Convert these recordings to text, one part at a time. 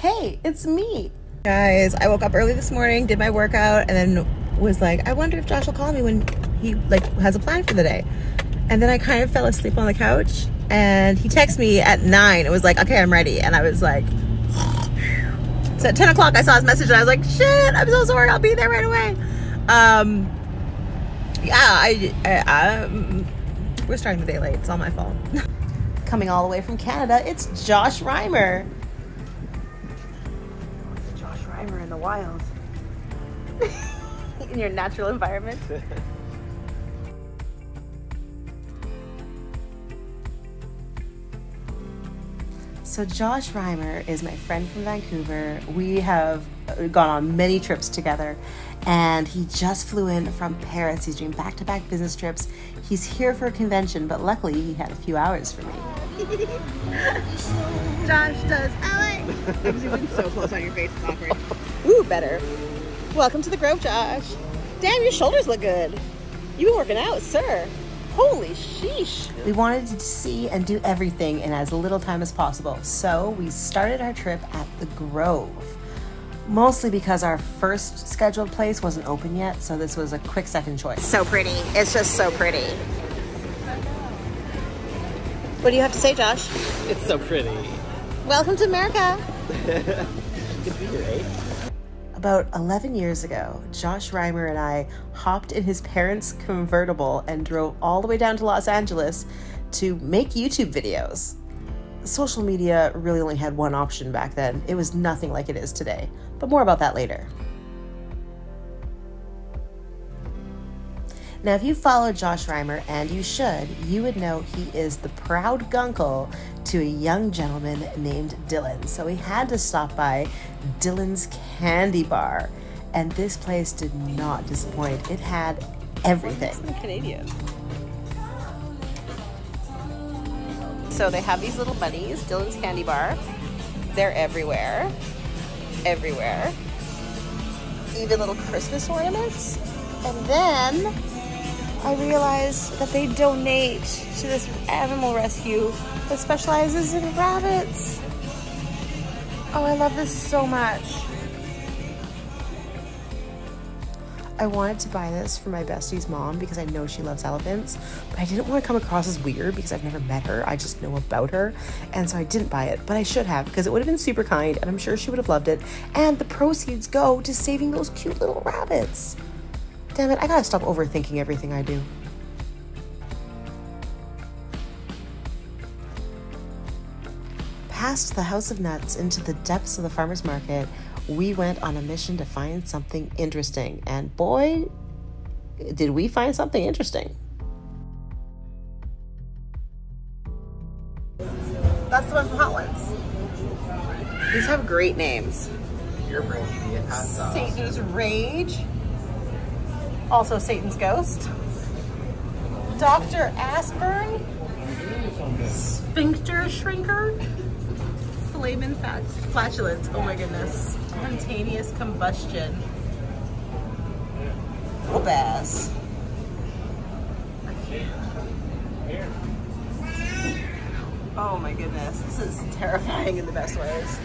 hey, it's me. Guys, I woke up early this morning, did my workout, and then was like, I wonder if Josh will call me when he like has a plan for the day. And then I kind of fell asleep on the couch and he texted me at nine. It was like, okay, I'm ready. And I was like, so at 10 o'clock, I saw his message and I was like, shit, I'm so sorry. I'll be there right away. Um, yeah, I, I, I we're starting the day late. It's all my fault. Coming all the way from Canada, it's Josh Rimer. Josh Rimer in the wild. in your natural environment. So Josh Rimer is my friend from Vancouver. We have gone on many trips together and he just flew in from Paris. He's doing back-to-back business trips. He's here for a convention, but luckily he had a few hours for me. Josh does LA. I'm zooming so close on your face, it's awkward. Ooh, better. Welcome to the Grove, Josh. Damn, your shoulders look good. You've been working out, sir. Holy sheesh. We wanted to see and do everything in as little time as possible, so we started our trip at the Grove. Mostly because our first scheduled place wasn't open yet, so this was a quick second choice. So pretty. It's just so pretty. What do you have to say, Josh? It's so pretty. Welcome to America. Good to be here, eh? About 11 years ago, Josh Rimer and I hopped in his parents' convertible and drove all the way down to Los Angeles to make YouTube videos. Social media really only had one option back then. It was nothing like it is today, but more about that later. Now, if you follow Josh Rimer, and you should, you would know he is the proud gunkle to a young gentleman named Dylan. So we had to stop by Dylan's Candy Bar, and this place did not disappoint. It had everything. Canadian. So they have these little bunnies, Dylan's Candy Bar. They're everywhere, everywhere. Even little Christmas ornaments. And then I realized that they donate to this animal rescue that specializes in rabbits. Oh, I love this so much. I wanted to buy this for my bestie's mom because I know she loves elephants, but I didn't want to come across as weird because I've never met her. I just know about her. And so I didn't buy it, but I should have because it would have been super kind and I'm sure she would have loved it. And the proceeds go to saving those cute little rabbits. Damn it, I gotta stop overthinking everything I do. Past the House of Nuts into the depths of the farmer's market, we went on a mission to find something interesting. And boy, did we find something interesting. That's the one from Hot Ones. These have great names. Your brain idiot hot sauce. Satan's Rage. Also Satan's Ghost. Dr. Aspern. Sphincter Shrinker. Flamin' fat flatulence. Oh my goodness. Spontaneous combustion. Oh, Whoop ass. Oh my goodness. This is terrifying in the best ways.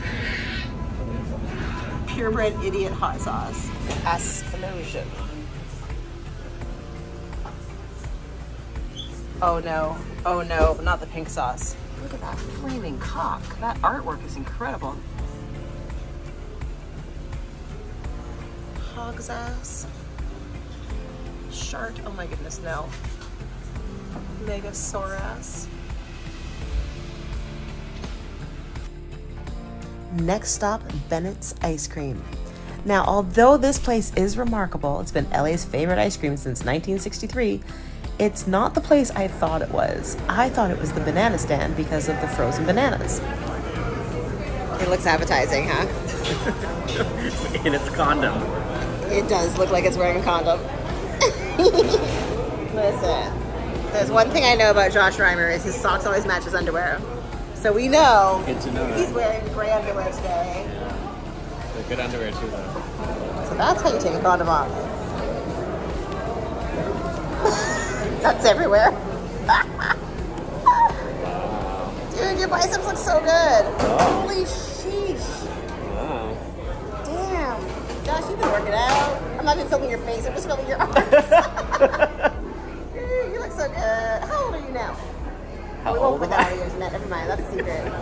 Purebred idiot hot sauce. Asplosion. Oh no. Oh no, not the pink sauce. Look at that flaming cock. That artwork is incredible. Hog's ass. Shark. Oh my goodness, no. Megasaurus. Next stop, Bennett's Ice Cream. Now, although this place is remarkable, it's been LA's favorite ice cream since 1963, it's not the place I thought it was. I thought it was the banana stand because of the frozen bananas. It looks appetizing, huh? In its condom. It does look like it's wearing a condom. Listen, there's one thing I know about Josh Rimer is his socks always match his underwear. So we know Good to know he's that. wearing gray underwear today. They're good underwear too, though. So that's how you take a condom off. That's everywhere. Dude, your biceps look so good. Oh. Holy sheesh. Wow. Damn. Josh, you've been working out. I'm not even filming your face, I'm just filming your arms. Dude, you look so good. How old are you now? How oh, we won't put that on the internet. Never mind, that's a secret.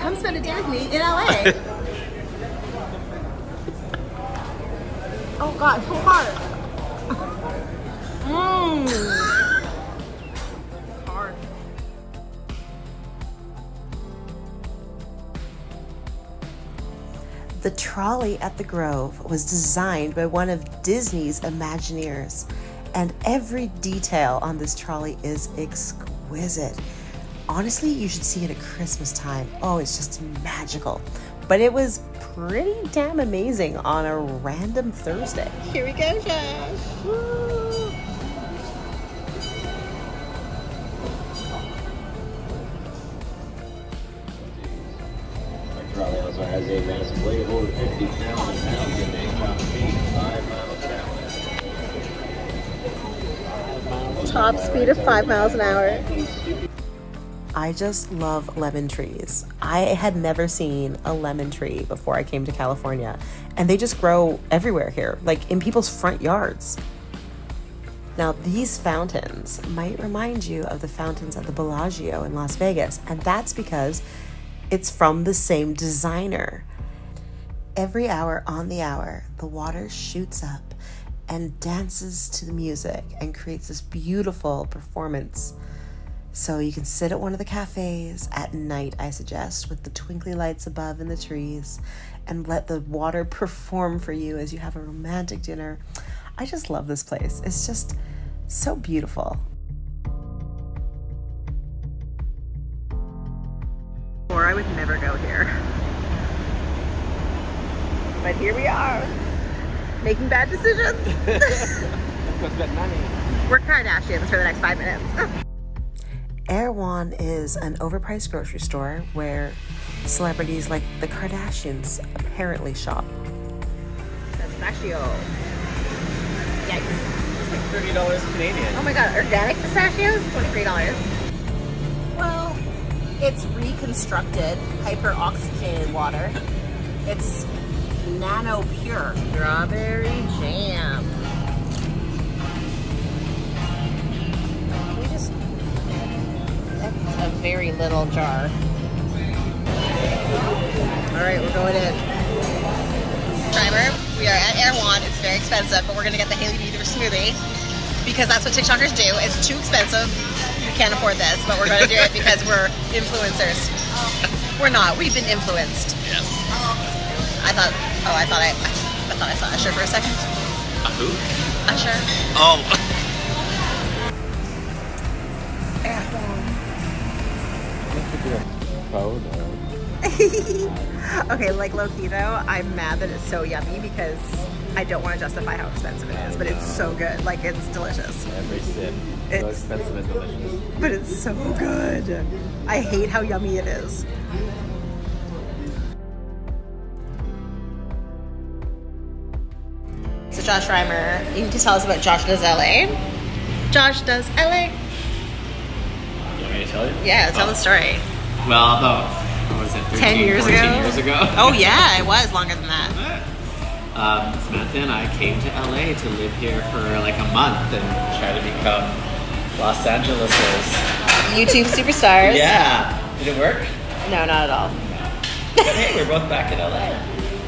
Come spend a day with me in LA. oh god, so hard. Mmm. hard. The trolley at the Grove was designed by one of Disney's Imagineers, and every detail on this trolley is exquisite. Honestly, you should see it at Christmas time. Oh, it's just magical. But it was pretty damn amazing on a random Thursday. Here we go, Josh. Woo. A massive weight of over 50,000 pounds and a of 5. Top speed of five miles an hour. I just love lemon trees. I had never seen a lemon tree before I came to California, and they just grow everywhere here, like in people's front yards. Now, these fountains might remind you of the fountains at the Bellagio in Las Vegas, and that's because it's from the same designer. Every hour on the hour, the water shoots up and dances to the music and creates this beautiful performance. So you can sit at one of the cafes at night, I suggest, with the twinkly lights above in the trees and let the water perform for you as you have a romantic dinner. I just love this place. It's just so beautiful. Making bad decisions. Go spend money. We're Kardashians for the next five minutes. Erewhon is an overpriced grocery store where celebrities like the Kardashians apparently shop. Pistachio. Yikes. It's like thirty dollars Canadian. Oh my god, organic pistachios? $23. Well, it's reconstructed hyper-oxygenated water. It's nano pure. Strawberry jam. Can we just... That's a very little jar. Alright, we're going in. Primer, we are at Erewhon. It's very expensive, but we're gonna get the Hailey Bieber smoothie because that's what TikTokers do. It's too expensive. We can't afford this, but we're gonna do it because we're influencers. We're not. We've been influenced. Yes. I thought. Oh, I thought I. I thought I saw Usher for a second. A who? Usher. Oh. Okay, like low key though, I'm mad that it's so yummy because I don't want to justify how expensive it is, but it's so good. Like it's delicious. Every sip. So It's- expensive and delicious. But it's so good. I hate how yummy it is. Josh Rimer, you need to tell us about Josh Does LA. Josh Does LA. You want me to tell you? Yeah, tell Oh. the story. Well, about what was it? 13, 10 years 14 ago? years ago. Oh yeah, it was longer than that. Um, Samantha and I came to LA to live here for like a month and try to become Los Angeles's. YouTube superstars. Yeah. Did it work? No, not at all. But hey, we're both back in LA.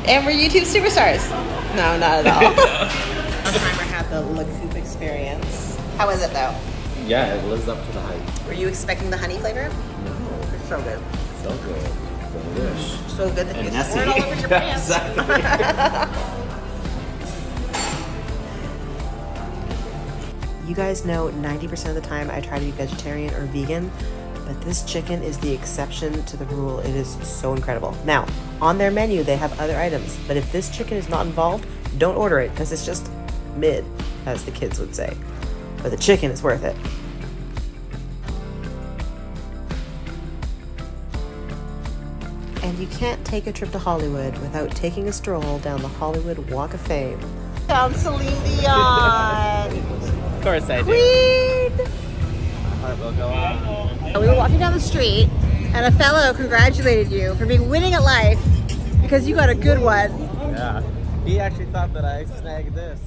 And we're YouTube superstars. No, not at all. Josh Rimer had the La Coupe experience. How was it though? Yeah, it lives up to the hype. Were you expecting the honey flavor? No, It's so good. so good. Delish. So good that And you Nessie. squirt all over your pants. exactly. You guys know 90% of the time I try to be vegetarian or vegan, but this chicken is the exception to the rule. It is so incredible. Now, on their menu, they have other items, but if this chicken is not involved, don't order it because it's just mid, as the kids would say. But the chicken is worth it. And you can't take a trip to Hollywood without taking a stroll down the Hollywood Walk of Fame. Down Celine Dion! of course I do. Queen! Heart will go on. We were walking down the street, and a fellow congratulated you for being winning at life because you got a good one. Yeah. He actually thought that I snagged this.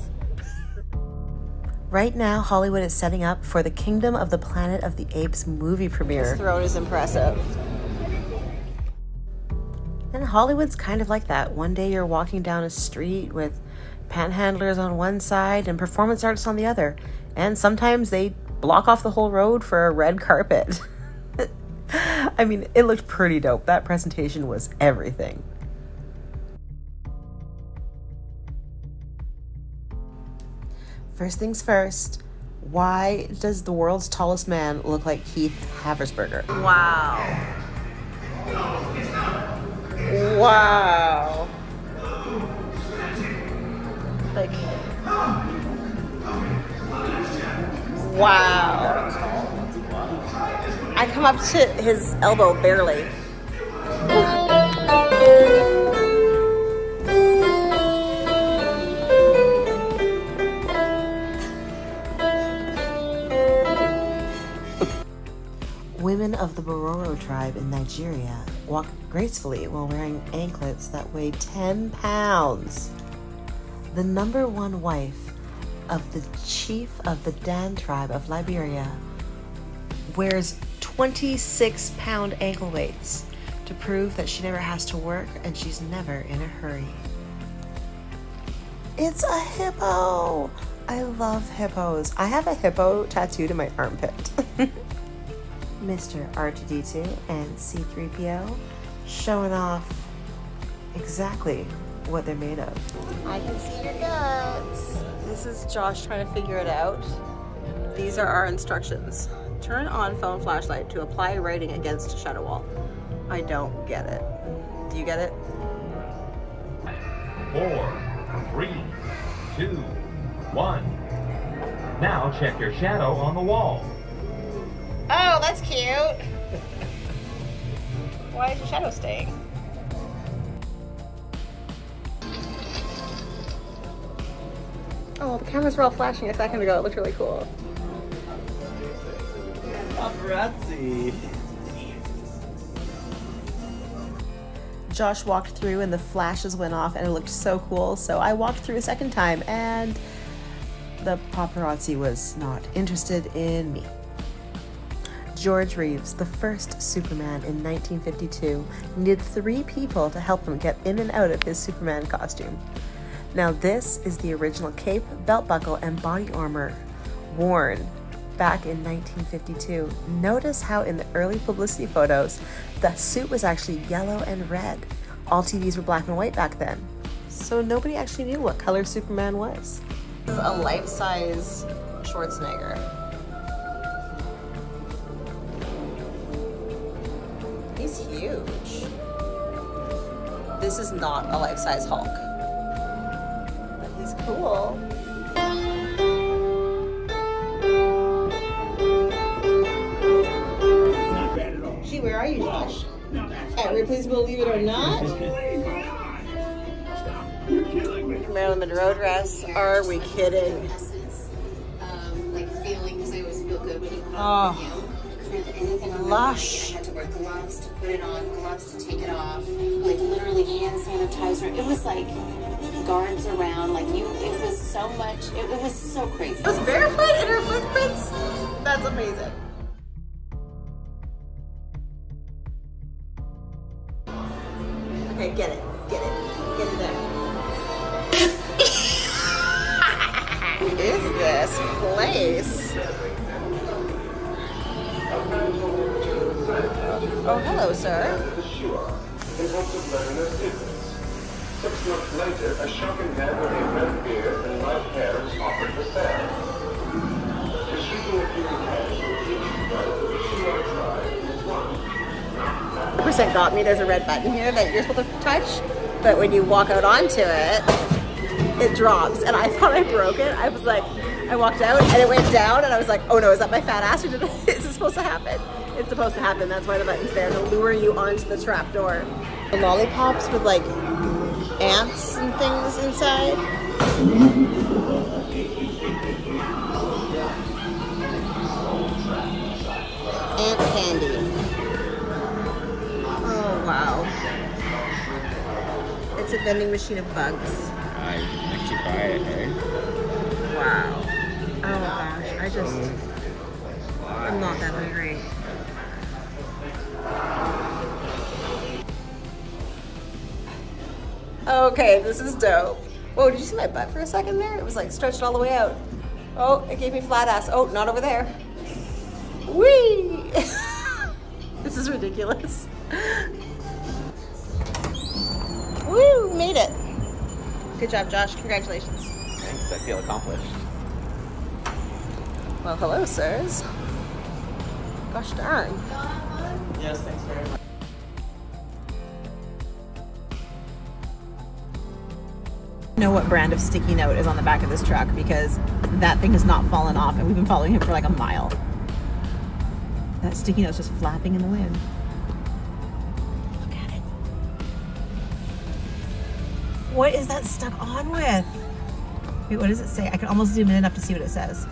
Right now, Hollywood is setting up for the Kingdom of the Planet of the Apes movie premiere. His throne is impressive. And Hollywood's kind of like that. One day you're walking down a street with panhandlers on one side and performance artists on the other. And sometimes they block off the whole road for a red carpet. I mean, it looked pretty dope. That presentation was everything. First things first, why does the world's tallest man look like Keith Habersberger? Wow. Wow. Like, wow. I come up to his elbow barely. Women of the Bororo tribe in Nigeria walk gracefully while wearing anklets that weigh 10 pounds. The number one wife of the chief of the Dan tribe of Liberia wears 26 pound ankle weights to prove that she never has to work and she's never in a hurry. It's a hippo! I love hippos. I have a hippo tattooed in my armpit. Mr. R2D2 and C3PO showing off exactly what they're made of. I can see your guts. This is Josh trying to figure it out. These are our instructions. Turn on phone flashlight to apply writing against a shadow wall. I don't get it. Do you get it? Four, three, two, one. Now check your shadow on the wall. Oh, that's cute. Why is your shadow staying? Oh, the cameras were all flashing a second ago. It looked really cool. Paparazzi. Josh walked through and the flashes went off and it looked so cool. So I walked through a second time and the paparazzi was not interested in me. George Reeves, the first Superman in 1952, needed three people to help him get in and out of his Superman costume. Now, this is the original cape, belt buckle, and body armor worn back in 1952. Notice how in the early publicity photos, the suit was actually yellow and red. All TVs were black and white back then. So nobody actually knew what color Superman was. A life-size Schwarzenegger. He's huge. This is not a life-size Hulk. But he's cool. At Ripley's Believe It or Not? Marilyn Monroe dress. Are we kidding? um, like feeling, because I always feel good when you put Oh. on. Anything Lush. I had to wear gloves to put it on, gloves to take it off, like literally hand sanitizer. It was like guards around, like you, it was so much, it, it was so crazy. was barefoot percent got me. There's a red button here that you're supposed to touch, but when you walk out onto it, it drops. And I thought I broke it. I was like, I walked out and it went down, and I was like, oh no, is that my fat ass or did it, is it supposed to happen? It's supposed to happen. That's why the button's there to lure you onto the trap door. The lollipops with like ants and things inside. Ant candy. A vending machine of bugs. I you buy it, eh? Wow. Oh gosh, I just, I'm not that hungry. Okay, this is dope. Whoa, did you see my butt for a second there? It was like stretched all the way out. Oh, it gave me flat ass. Oh, not over there. Whee! this is ridiculous. Good job, Josh. Congratulations. Thanks, I feel accomplished. Well, hello, sirs. Gosh darn. Yes, thanks very much. know what brand of sticky note is on the back of this truck because that thing has not fallen off and we've been following him for like a mile. That sticky note's just flapping in the wind. What is that stuck on with? Wait, what does it say? I can almost zoom in enough to see what it says.